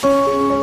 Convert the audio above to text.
Música